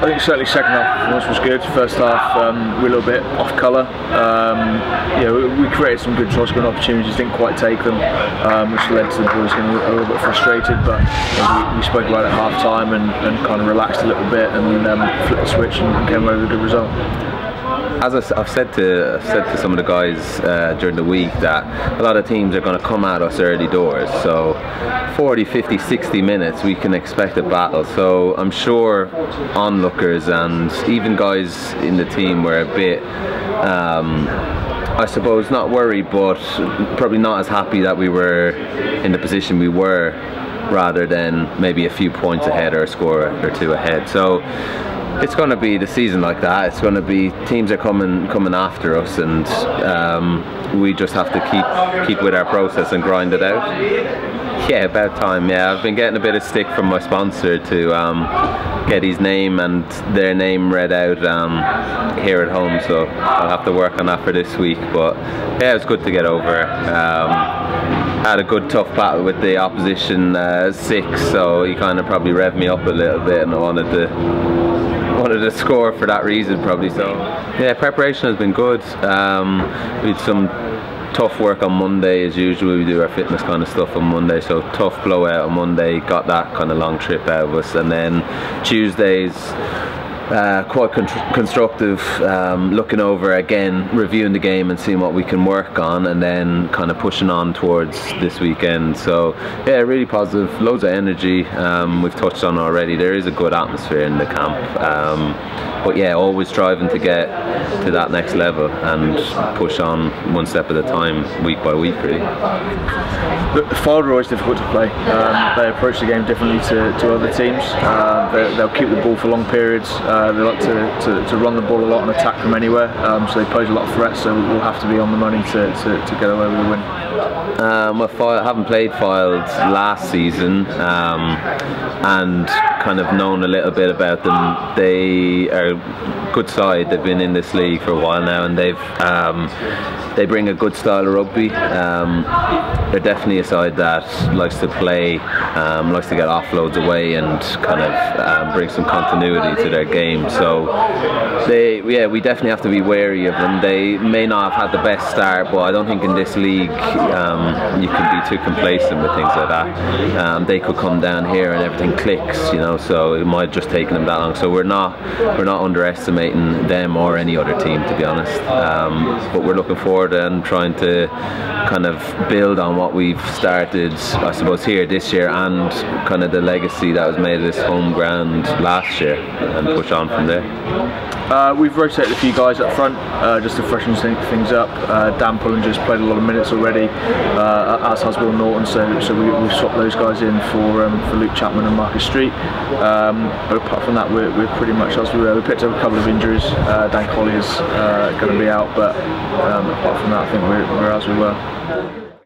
I think certainly second half performance was good. First half um, we were a little bit off colour. Um, yeah, we, we, created some good shots, good opportunities, didn't quite take them, um, which led to the boys getting a little bit frustrated. But you know, we, we, spoke about it at half time and, and, kind of relaxed a little bit and um, flipped the switch and, and came away with a good result as I've said to I've said to some of the guys uh, during the week that a lot of teams are going to come at us early doors. So 40 50 60 minutes we can expect a battle. So I'm sure onlookers and even guys in the team were a bit um, I suppose not worried but probably not as happy that we were in the position we were rather than maybe a few points ahead or a score or two ahead. So it's going to be the season like that. It's going to be teams are coming coming after us, and um, we just have to keep keep with our process and grind it out. Yeah, about time. Yeah, I've been getting a bit of stick from my sponsor to um, get his name and their name read out um, here at home. So I'll have to work on that for this week. But yeah, it's good to get over. Um, had a good tough battle with the opposition uh, six, so he kind of probably revved me up a little bit, and I wanted to wanted to score for that reason probably so yeah preparation has been good um, had some tough work on Monday as usual we do our fitness kind of stuff on Monday so tough blowout on Monday got that kind of long trip out of us and then Tuesdays uh, quite con constructive, um, looking over again, reviewing the game and seeing what we can work on, and then kind of pushing on towards this weekend. So yeah, really positive, loads of energy. Um, we've touched on already. There is a good atmosphere in the camp. Um, but yeah, always striving to get to that next level and push on one step at a time, week by week, really. The Fylde are always difficult to play. Um, they approach the game differently to, to other teams. Uh, they, will keep the ball for long periods. Uh, they like to, to, to, run the ball a lot and attack from anywhere. Um, so they pose a lot of threats. So we'll have to be on the money to, to, to get away with a win. Um, I haven't played Fylde last season um, and kind of known a little bit about them. They are a good side. They've been in this league for a while now, and they've um, they bring a good style of rugby. Um, they're definitely a side that likes to play, um, likes to get offloads away, and kind of um, bring some continuity to their game. So they, yeah, we definitely have to be wary of them. They may not have had the best start, but I don't think in this league um, you can be too complacent with things like that. Um, they could come down here and everything clicks, you know. So it might just take them that long. So we're not we're not underestimating them or any other team, to be honest. Um, but we're looking forward and trying to kind of build on what we've started, I suppose, here this year and kind of the legacy that was made of this home ground last year and push on from there. Uh, we've rotated a few guys up front uh, just to freshen things up. Uh, Dan Pullinger's played a lot of minutes already, uh, as has Will Norton, so, so we, have swapped those guys in for um, for Luke Chapman and Marcus Street. Um, but apart from that, we're, we're pretty much as we were. We picked up a couple of injuries. Uh, Dan Collier's uh, going to be out, but um, apart from that, I think we're, we're as we were.